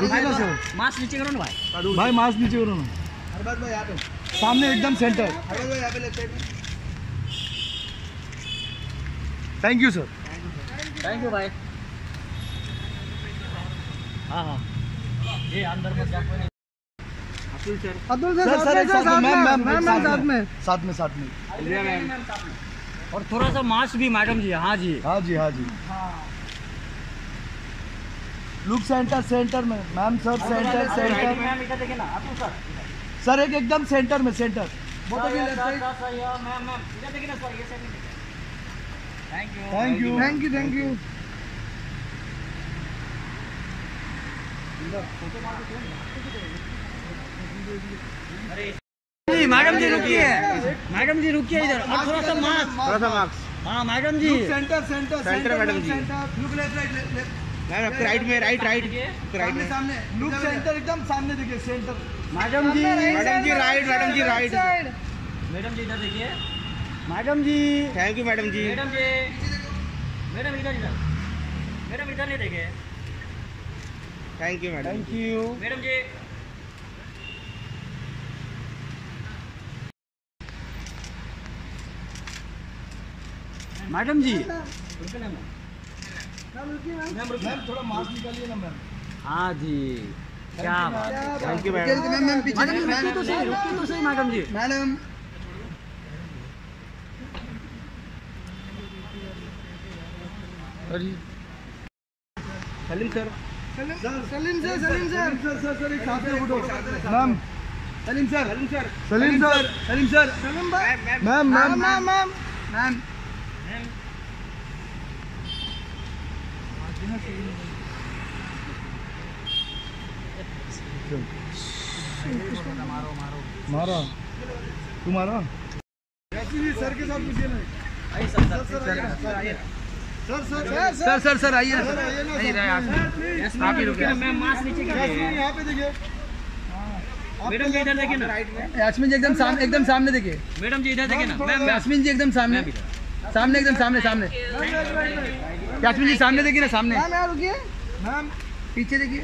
रुकिए ना sir mask नीचे करो ना भाई। भाई मास्क नीचे करो ना। अरबाज भाई यहाँ पे। सामने एकदम सेंटर अरबाज भाई यहाँ पे लेफ़्ट साइड में thank you sir thank you भाई। हाँ हाँ। ये अंदर जाओ Abdul sir. Abdul sir sir में मैम मैम साथ में। साथ में। साथ में और थोड़ा सा मास्क भी मैडम जी हाँ जी। हाँ जी हाँ जी। लुक सेंटर सेंटर में। Ma'am sir centre centre. Sir एक एकदम सेंटर में सेंटर। वो तो लेफ़्ट साइड मैम मैम इधर देखिए ना सर ये साइड में thank you thank you thank you ji madam जी रुकिए। मैडम जी रुकिए इधर। और थोड़ा सा मास्क। थोड़ा सा मार्क्स हाँ मैडम जी। सेंटर सेंटर सेंटर मैडम जी। Look left right left. Ma'am आपके राइट में राइट राइट राइट में. सामने लुक सेंटर एकदम सामने देखिए सेंटर मैडम जी. मैडम जी राइट मैडम जी राइट मैडम जी इधर देखिए. Madam ji. Thank you madam ji. Madam ji. Madam इधर इधर. मैडम इधर नहीं देखे. Thank you madam. Thank you madam ji. Madam जी. मैम थोड़ा मास्क निकालिए ना मैम। हाँ जी क्या बात है। Thank you madam ma'am. Ma'am पीछे मैडम रुकिए तो सही रुकिए तो सही मैडम जी। Madam. Salim sir. Salim sir. Salim sir sir. Sir sir एक साथ में photo ma'am. Salim sir. Salim sir. Salim sir. Salim sir. Salim भाई ma'am ma'am ma'am. Ma'am ma'am. मारो तू मारो सर के साथ पूछिए ना sir sir sir sir sir आइए ना नहीं रहा आप ही रुकिए मैम मास्क नीचे कर यहाँ पे देखिए मैडम जी इधर देखिए ना यास्मीन जी एकदम सामने एकदम सामने देखिए मैडम जी इधर देखिए ना यास्मीन जी एकदम सामने सामने एकदम सामने सामने। यासमिन जी सामने देखिए ना सामने। मैम रुकिए। मैम पीछे देखिए